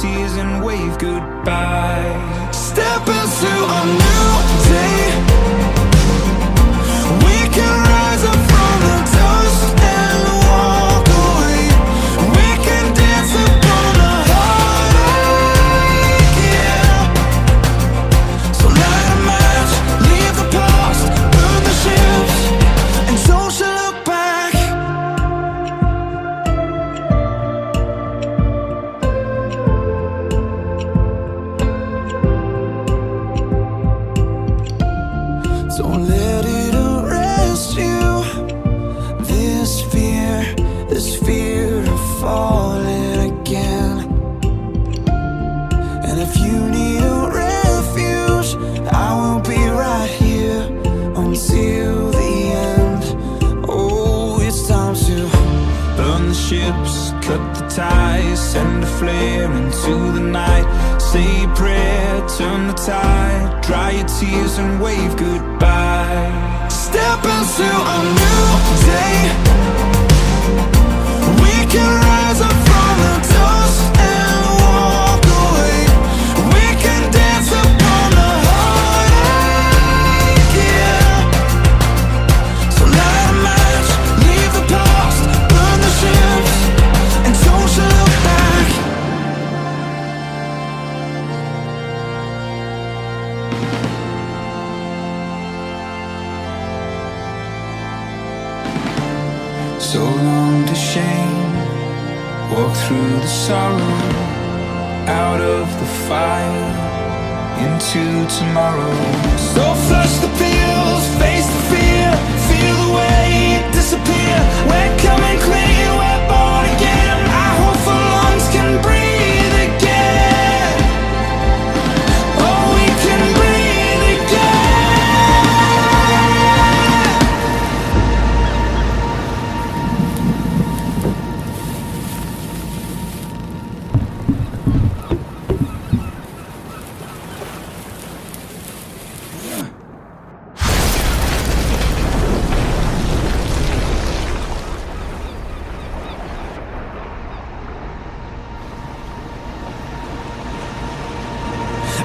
dry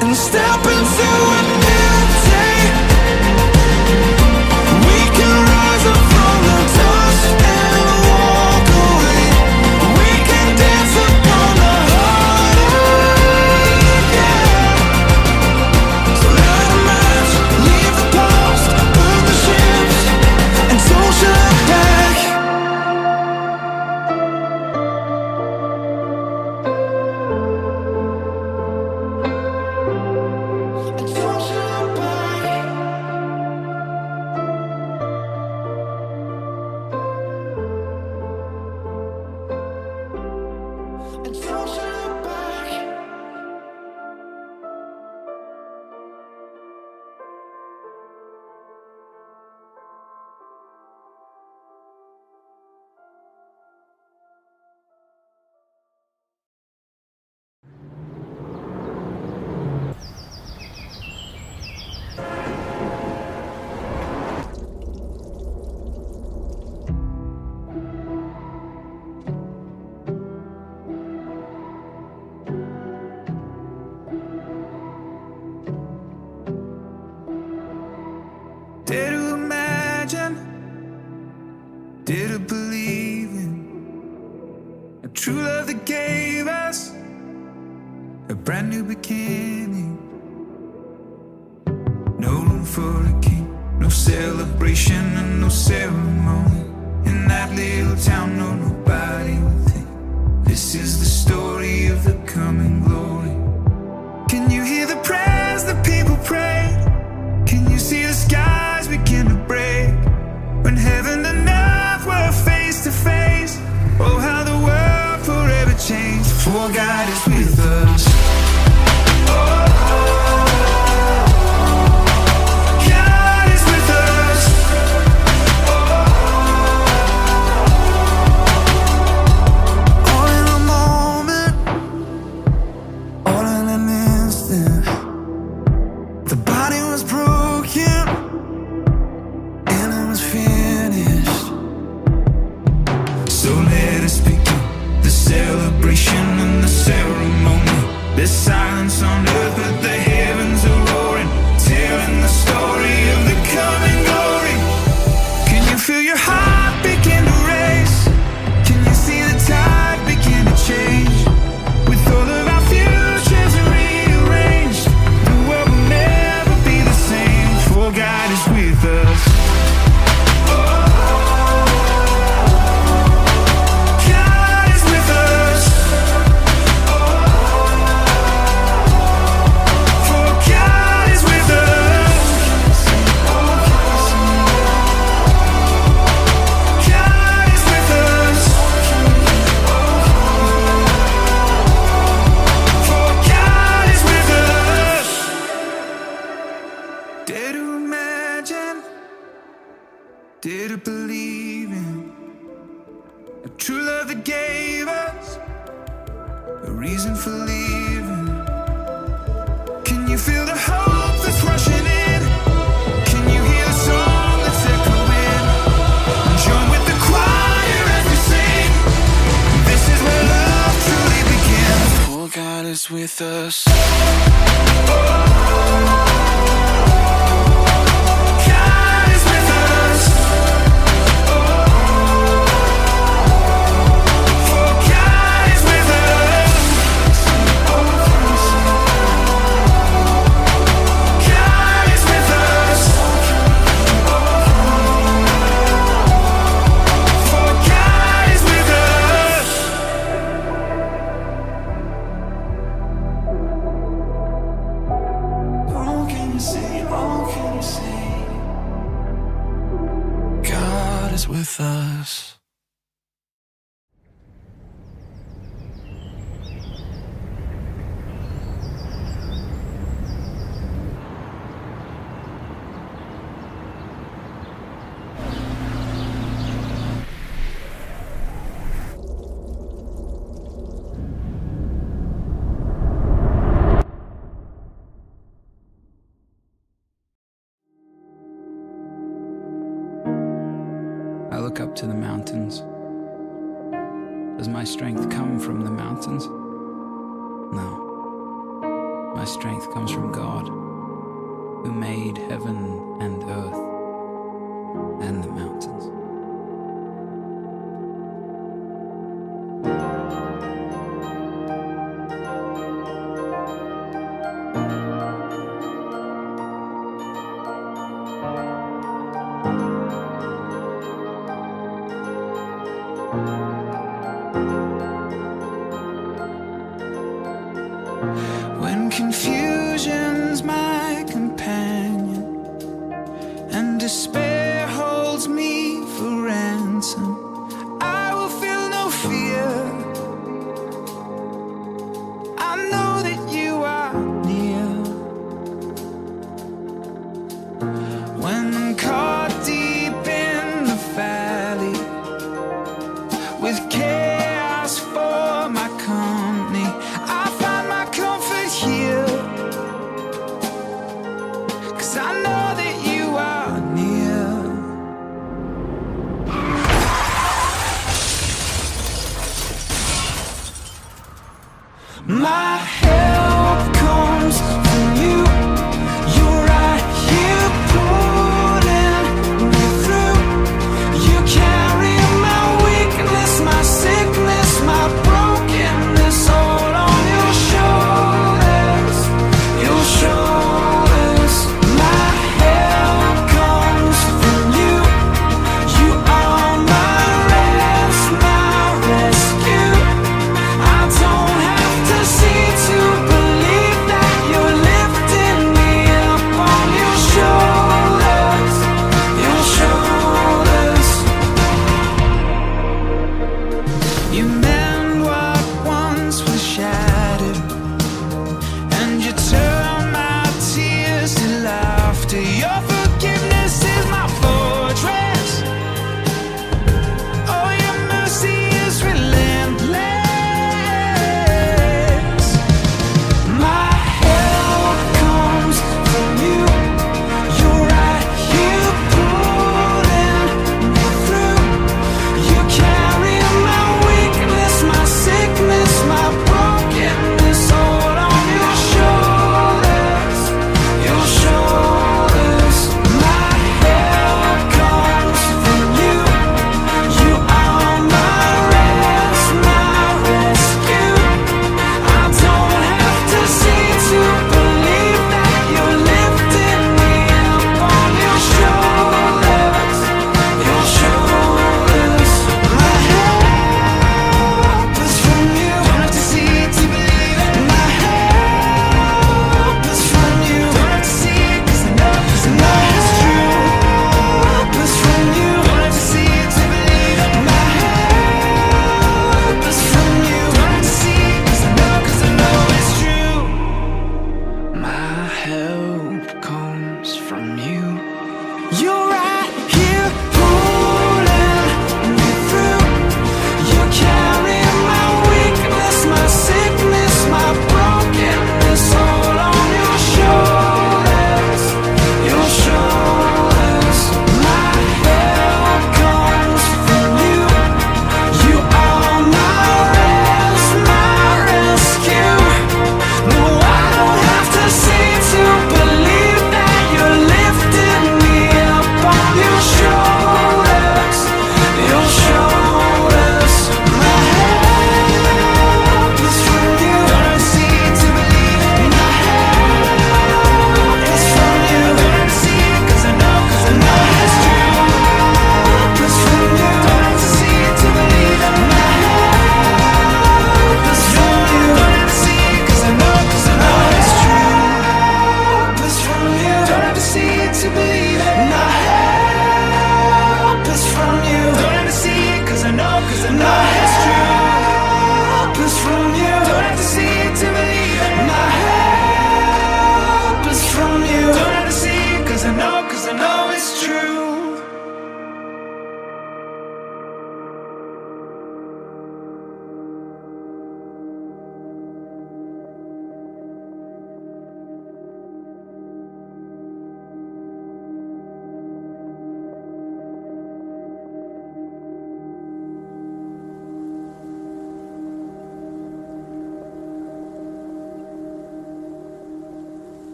and step into a new beginning. a reason for leaving. Can you feel the hope that's rushing in? Can you hear the song that's echoing? Join with the choir as we sing. This is where love truly begins. Poor God is with us. to the mountains? Does my strength come from the mountains? No. My strength comes from God, who made heaven and earth and the mountains.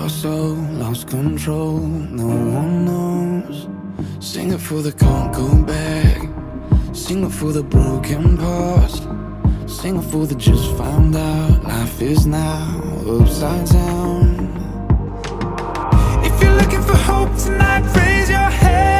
Outcast soul, lost control. No one knows. Sing it for the can't go back. Sing it for the broken past. Sing it for the just found out. Life is now upside down. If you're looking for hope tonight, raise your hand.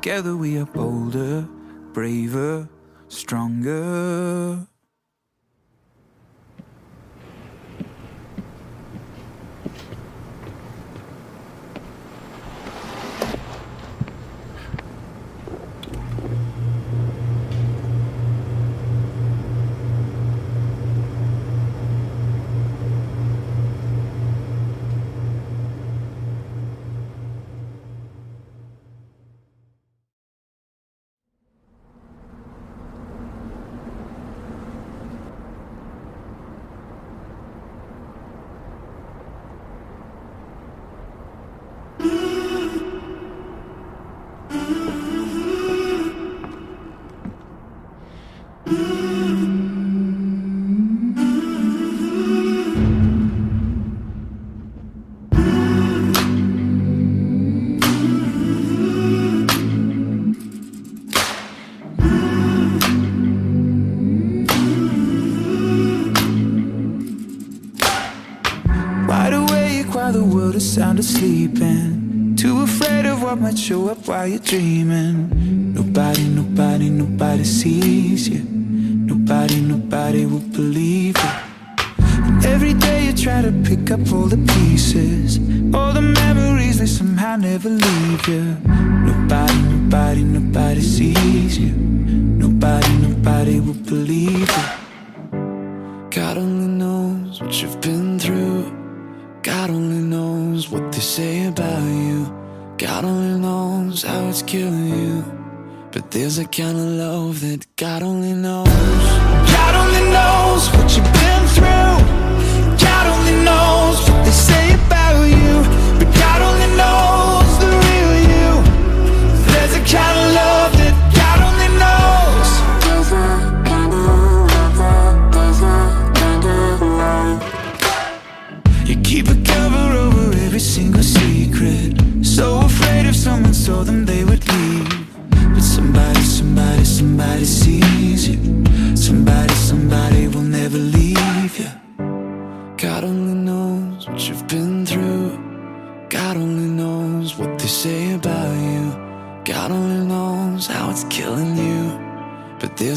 Together we are bolder, braver, stronger. Sound asleep and too afraid of what might show up while you're dreaming. Nobody, nobody, nobody sees you. Nobody, nobody will believe you. And every day you try to pick up all the pieces, all the memories they somehow never leave you. Nobody, nobody, nobody sees you. Nobody, nobody will believe you. God only knows what you've been through. God only knows what they say about you. God only knows how it's killing you. But there's a kind of love that God only knows. God only knows what you've been through. God only knows what they together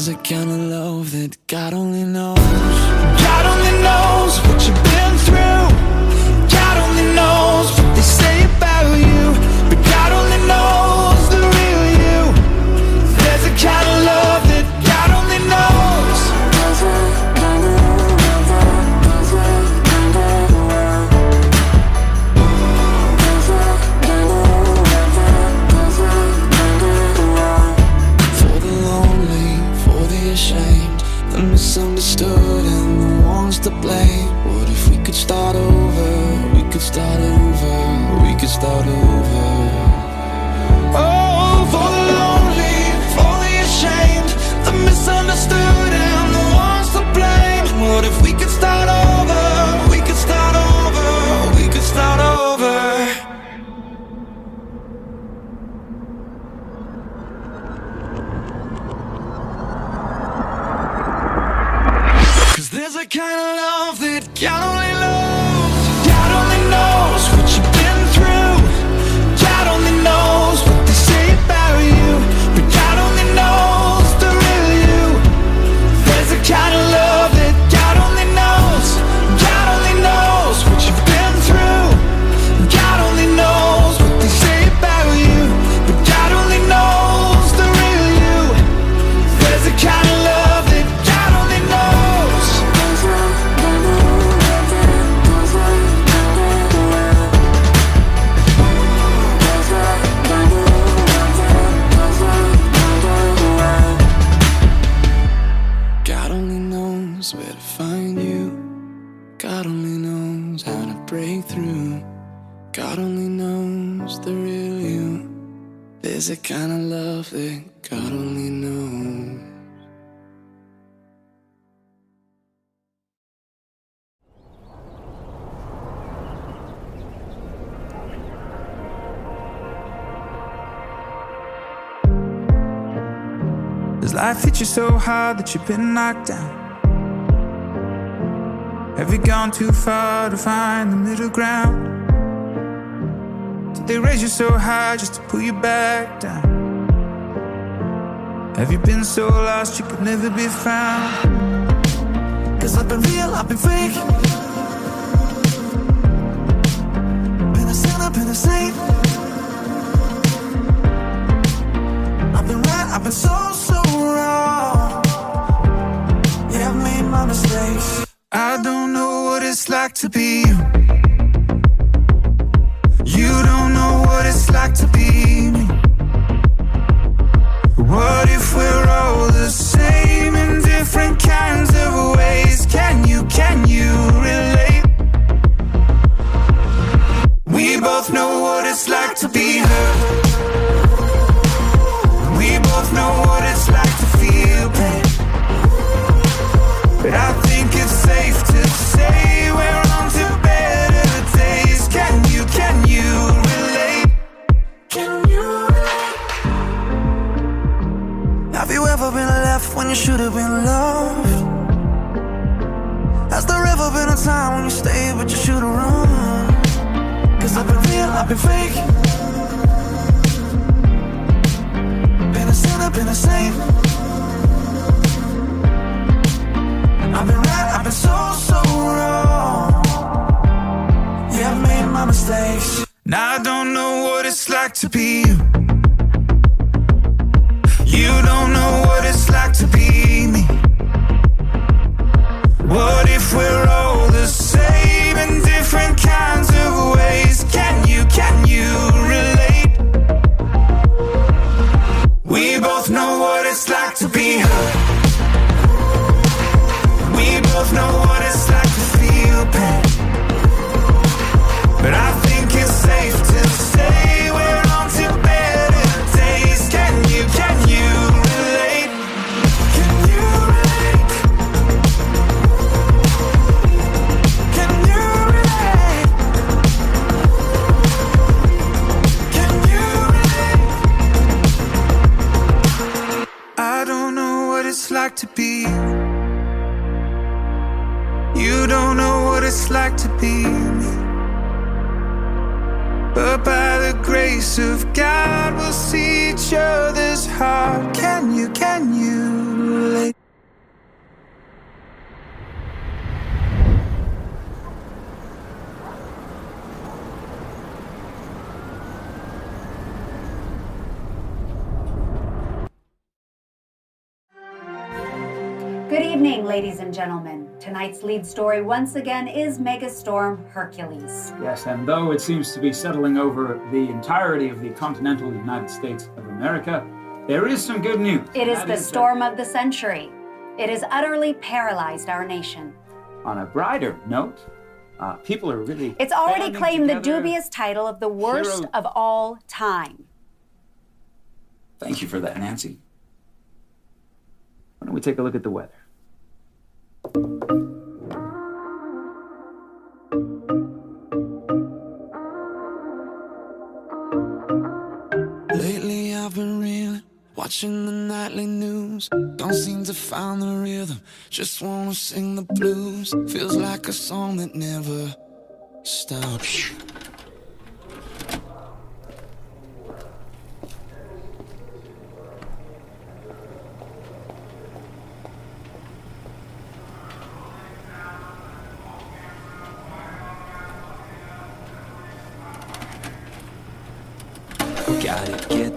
There's a kind of love that Life hit you so hard that you've been knocked down. Have you gone too far to find the middle ground? Did they raise you so high just to pull you back down? Have you been so lost you could never be found? Cause I've been real, I've been fake. Been a sinner, been a saint. to be you. so, so wrong. Yeah, I made my mistakes. Now I don't know what it's like to be you. God will see each other's heart. Can you, can you lay? Good evening, ladies and gentlemen. Tonight's lead story once again is megastorm Hercules. Yes, and though it seems to be settling over the entirety of the continental United States of America, there is some good news. It is the is storm of the century. It has utterly paralyzed our nation. On a brighter note, uh, people are really. It's already claimed the dubious title of the worst Hero. of all time. Thank you for that, Nancy. Why don't we take a look at the weather? Lately I've been reeling, watching the nightly news. Don't seem to find the rhythm, just wanna sing the blues. Feels like a song that never stops. Gotta get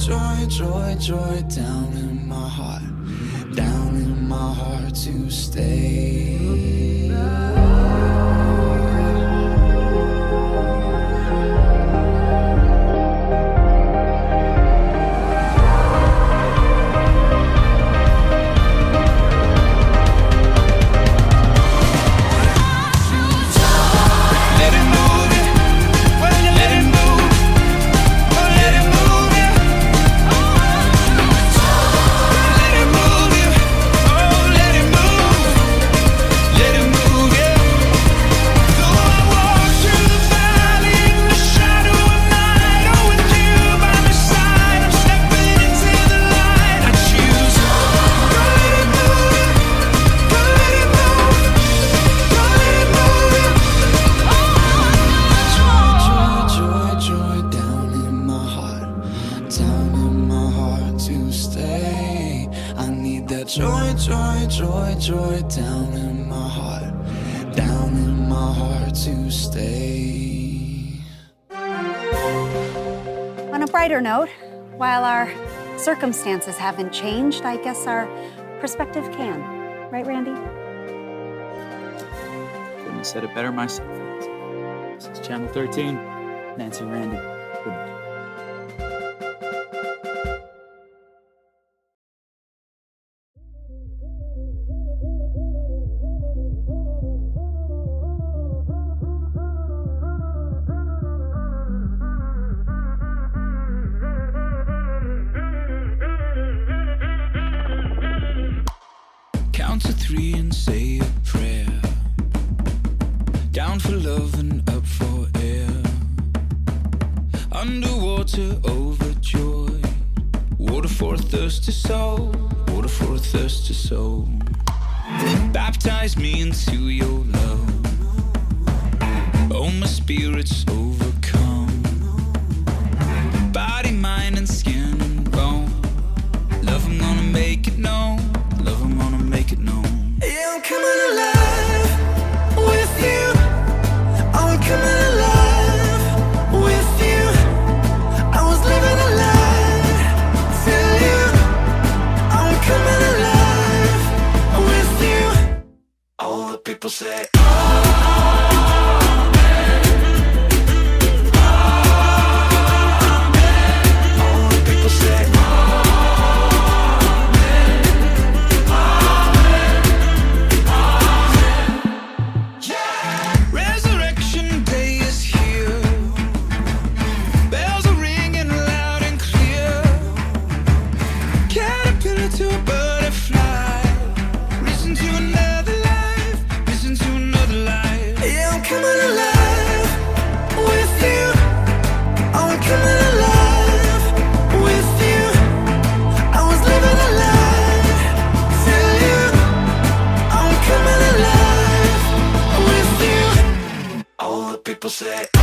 joy, joy, joy down in my heart, down in my heart to stay. joy, joy, joy, joy down in my heart, down in my heart to stay. On a brighter note, while our circumstances haven't changed, I guess our perspective can. Right, Randy? Couldn't have said it better myself. This is Channel 13, Nancy Randy. your love. Oh, my spirit's Say. say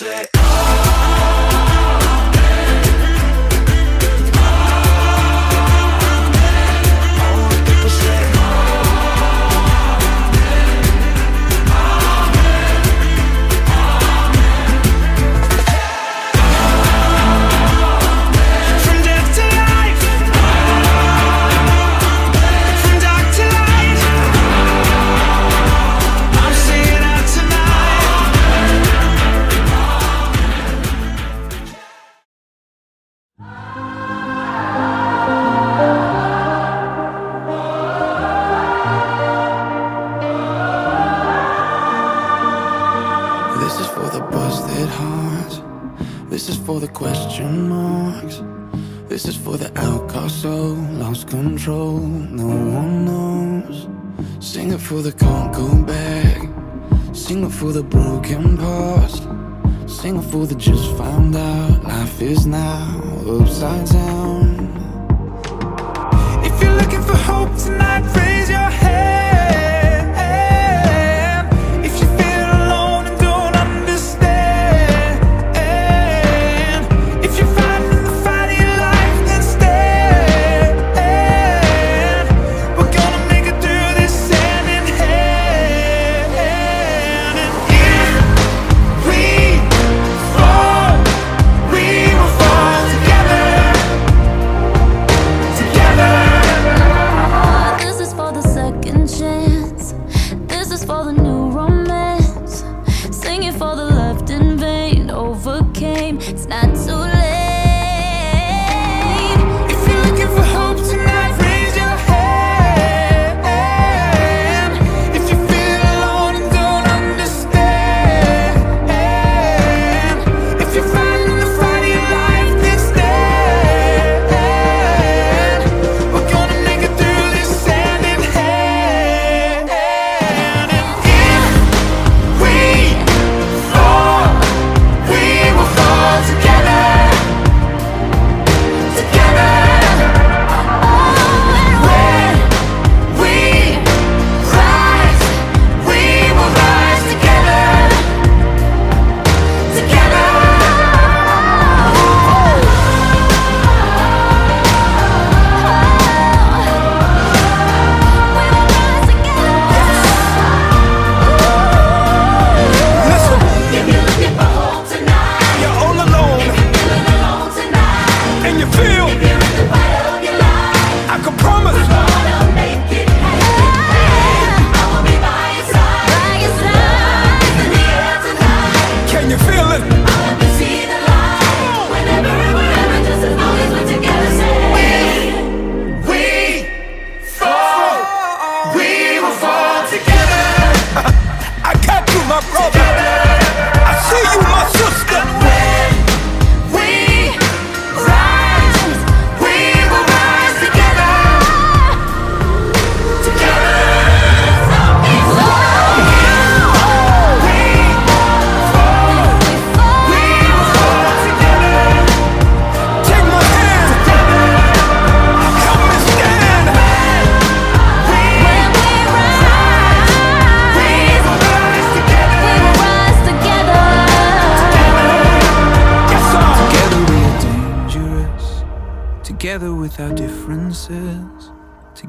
say Sing it for the can't go back Sing it for the broken past Sing it for the just found out Life is now upside down. If you're looking for hope tonight Raise your head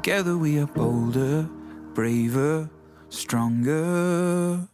Together we are bolder, braver, stronger.